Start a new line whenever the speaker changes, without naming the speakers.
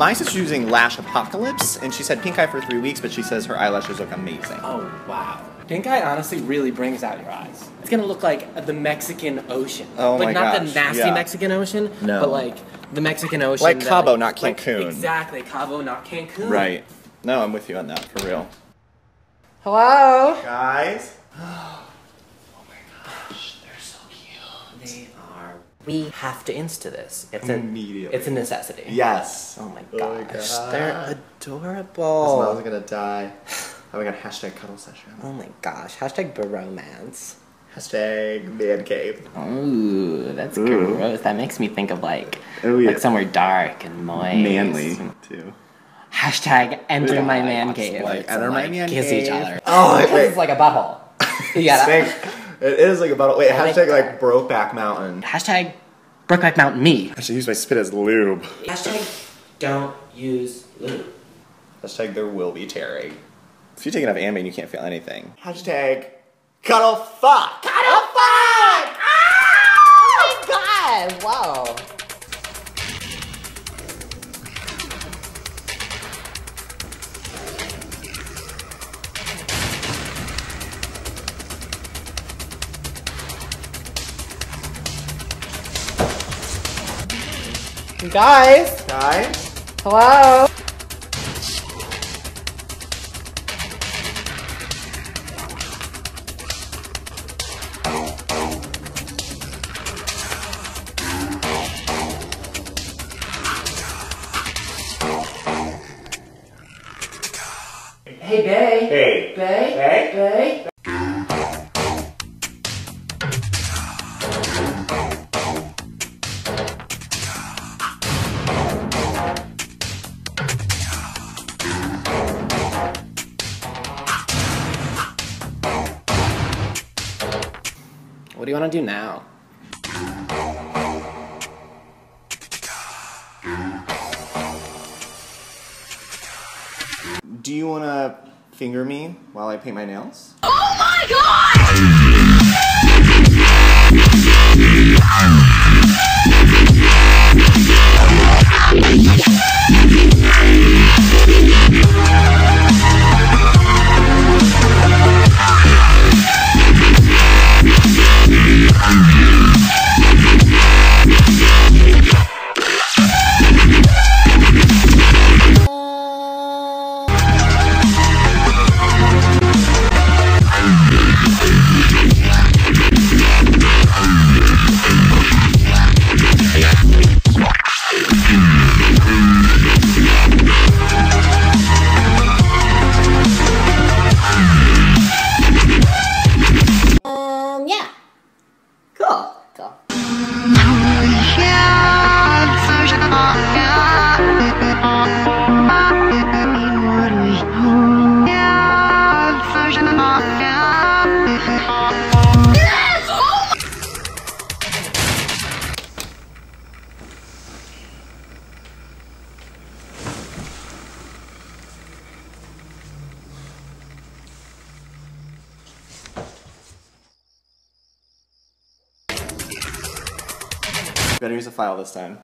My sister's using Lash Apocalypse, and she said pink eye for three weeks, but she says her eyelashes look amazing.
Oh, wow. Pink eye honestly really brings out your eyes. It's gonna look like the Mexican Ocean.
Oh
like
my
not
gosh,
the nasty
yeah.
Mexican Ocean,
No.
but like the Mexican Ocean.
Like
that,
Cabo, not
like-
Cancun.
exactly, Cabo, not Cancun.
Right. No, I'm with you on that, for real.
Hello.
Guys?
We have to insta this. It's a
Immediately.
It's a necessity.
Yes.
Oh my
Oh my
gosh, they're
This
adorable.
mom's gonna die. Oh my god, hashtag cuddle session.
Oh my gosh, hashtag bromance.
Hashtag man cave.
Ooh, that's
Ooh.
gross. That makes me think of like,
Oh, yeah.
like somewhere dark and moist.
Manly, too.
Hashtag enter
Yeah,
my man cave.
like, enter my
like,
man
kiss
cave.
each other.
Oh,
Because it's like a butthole. You gotta.
Spank. It is like a bottle. Wait, hashtag
God.
like Brokeback Mountain.
Hashtag Brokeback Mountain me.
I should use my spit as lube.
Hashtag don't use lube.
Hashtag there will be tearing. If you take enough Ambien, you can't feel anything. Hashtag cuddle fuck. Cuddle fuck!
Oh my god! Wow. Guys,
Guys?
hello. Hey, Bay.
Hey.
Bay.
Hey.
Bay. What do you want to do now?
Do you want to finger me while I paint my nails?
Oh,
Better use a file this time.